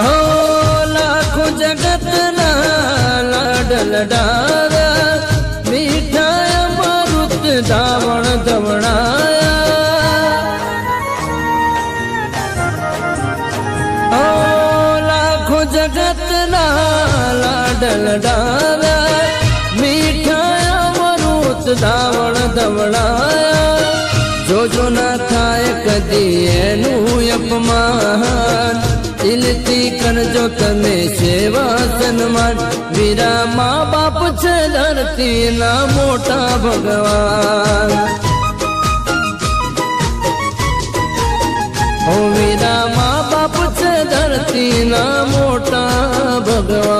હો લાખો જગતના લાડલ ડાવ્યા મીઠાય મારુત ધાવણ ધવણાયા ઓ લાખો જગતના લાડલ ડાવ્યા મીઠાય મરુત ધાવણ ધવણાયા જોજો ના થાય કદી એનું અપમાન દિલથી કરજો તમે સેવા સન્માન વીરા મા બાપ છે ધરતી ના મોટા ભગવાન. ઓ વીરા મા બાપ છે ધરતી ના મોટા ભગવાન.